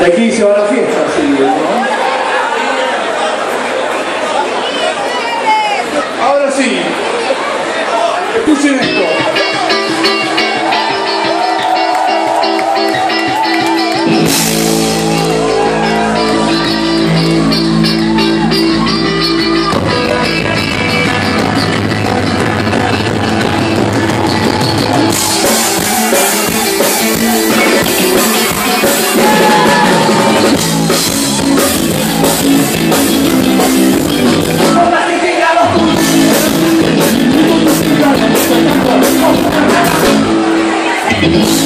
De aquí se va la fiesta, sí, ¿no? Ahora sí, escuchen esto. Deus.